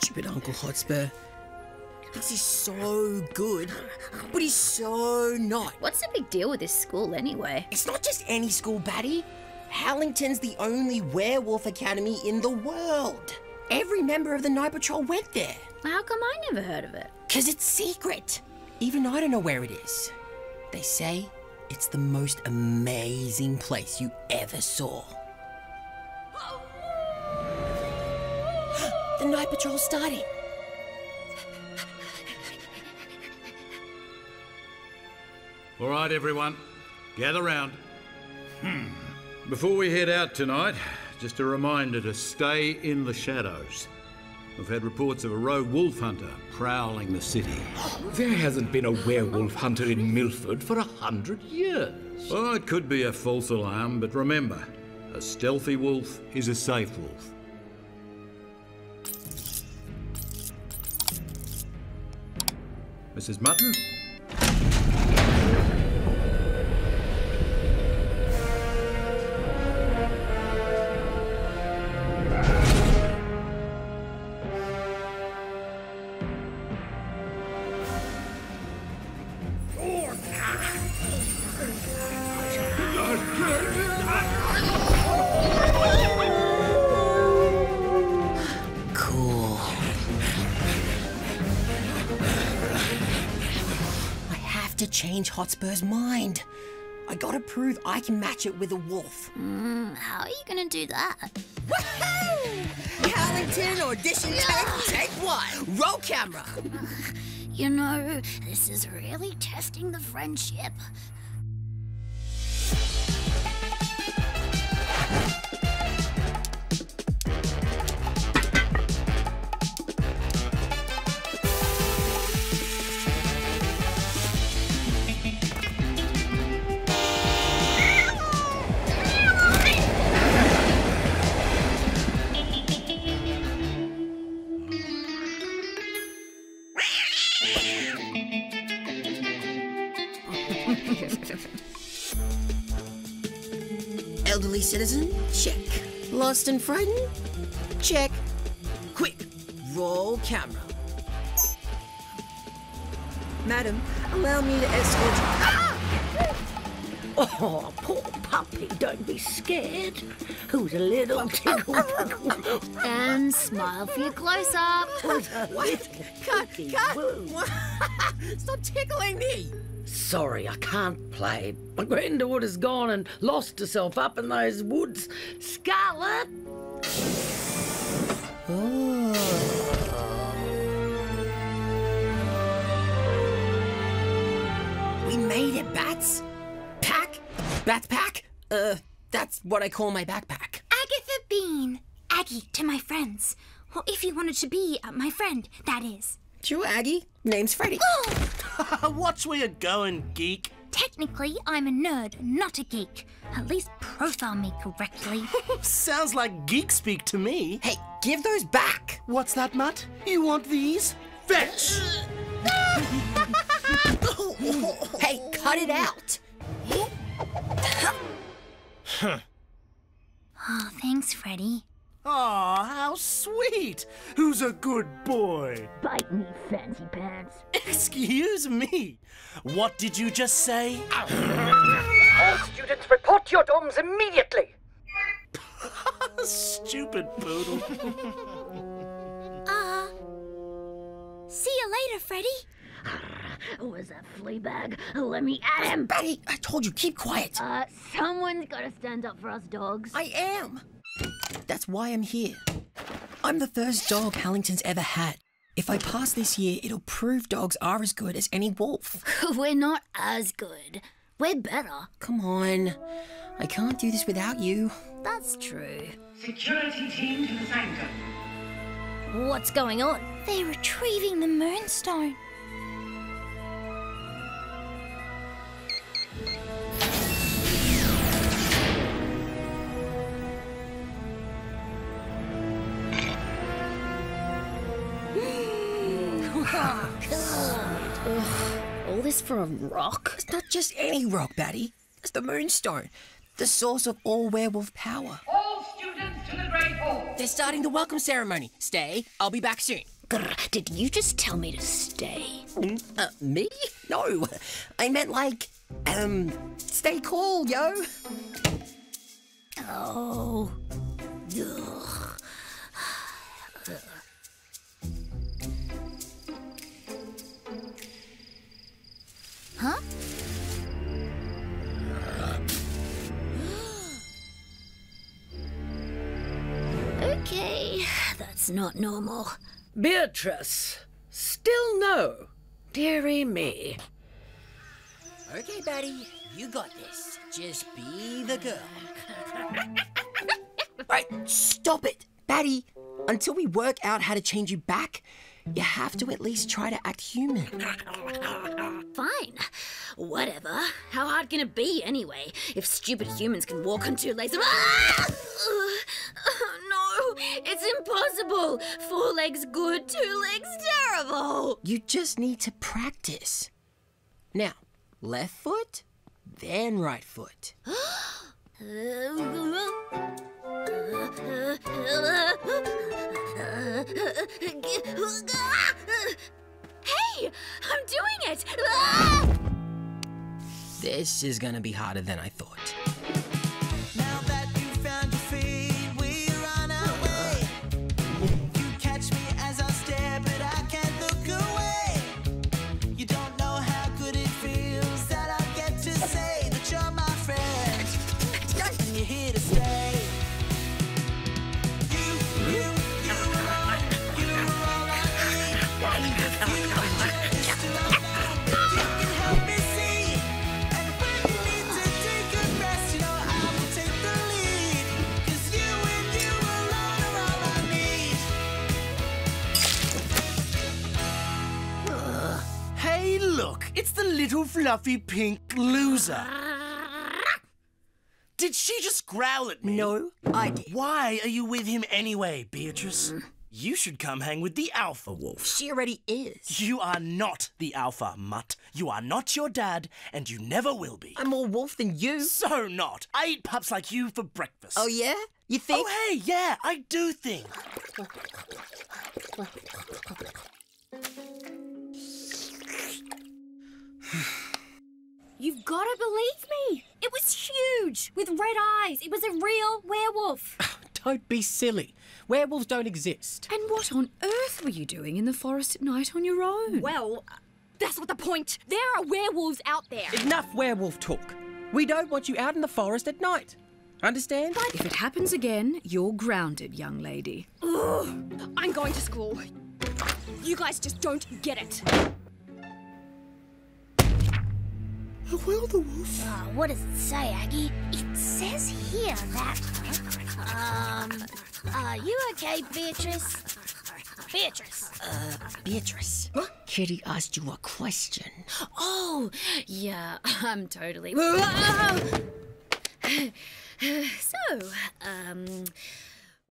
Stupid Uncle Hotspur. Thinks he's so good, but he's so not. What's the big deal with this school anyway? It's not just any school, Batty. Howlington's the only werewolf academy in the world. Every member of the Night Patrol went there. How come I never heard of it? Because it's secret. Even I don't know where it is. They say it's the most amazing place you ever saw. The Night Patrol's starting. All right, everyone, gather round. Hmm. Before we head out tonight, just a reminder to stay in the shadows. We've had reports of a rogue wolf hunter prowling the city. There hasn't been a werewolf hunter in Milford for a hundred years. Oh, it could be a false alarm, but remember, a stealthy wolf is a safe wolf. Mrs. Mutton? To change Hotspur's mind. I gotta prove I can match it with a wolf. Mm, how are you gonna do that? Woohoo! Howlington audition tape, take one. Roll camera. You know, this is really testing the friendship. Elderly citizen, check. Lost and frightened, check. Quick, roll camera. Madam, allow me to escort you. Ah! Oh, poor puppy, don't be scared. Who's a little tickle tickle? And smile for your close up. What? Cut, cut! What? Stop tickling me! Sorry, I can't play. My granddaughter's gone and lost herself up in those woods. Scarlet! We made it, Bats. Pack? Bats pack? Uh, that's what I call my backpack. Agatha Bean. Aggie to my friends. Well, if you wanted to be uh, my friend, that is. Sure, Aggie. Name's Freddy. Watch where you're going, geek. Technically, I'm a nerd, not a geek. At least profile me correctly. Sounds like geek speak to me. Hey, give those back. What's that, Matt? You want these? Fetch! hey, cut it out. oh, thanks, Freddy. Aw, how sweet! Who's a good boy? Bite me, fancy pants. Excuse me. What did you just say? All students report your dorms immediately. Stupid poodle. Uh. See you later, Freddy. Where's that flea bag? Let me at him. Betty, I told you, keep quiet. Uh, someone's gotta stand up for us dogs. I am. That's why I'm here. I'm the first dog Howlington's ever had. If I pass this year, it'll prove dogs are as good as any wolf. We're not as good. We're better. Come on. I can't do this without you. That's true. Security team to the sanctum. What's going on? They're retrieving the moonstone. All this for a rock? It's not just any rock, Batty. It's the Moonstone, the source of all werewolf power. All students to the. Great Hall. They're starting the welcome ceremony. Stay. I'll be back soon. Grr, Did you just tell me to stay? Uh, me? No. I meant like, um, stay cool, yo. Oh. Ugh. Huh? Okay, that's not normal. Beatrice, still no. Dearie me. Okay, Betty, you got this. Just be the girl. right, stop it. Batty, until we work out how to change you back, you have to at least try to act human. Fine. Whatever. How hard can it be anyway? If stupid humans can walk on two legs. Ah! No, it's impossible. Four legs good, two legs terrible. You just need to practice. Now, left foot, then right foot. Hey, I'm doing it. Ah! This is gonna be harder than I thought. Fluffy pink loser. Did she just growl at me? No, I did. Why are you with him anyway, Beatrice? You should come hang with the alpha wolf. She already is. You are not the alpha, mutt. You are not your dad, and you never will be. I'm more wolf than you. So not. I eat pups like you for breakfast. Oh, yeah? You think? Oh, hey, yeah, I do think. You've got to believe me. It was huge, with red eyes. It was a real werewolf. Don't be silly. Werewolves don't exist. And what on earth were you doing in the forest at night on your own? Well, uh, that's not the point. There are werewolves out there. Enough werewolf talk. We don't want you out in the forest at night. Understand? If it happens again, you're grounded, young lady. Ugh, I'm going to school. You guys just don't get it. Will the wolf? Uh, what does it say, Aggie? It says here that. Um. Are you okay, Beatrice? Beatrice. Uh, Beatrice. What? Kitty asked you a question. Oh, yeah, I'm totally. so, um,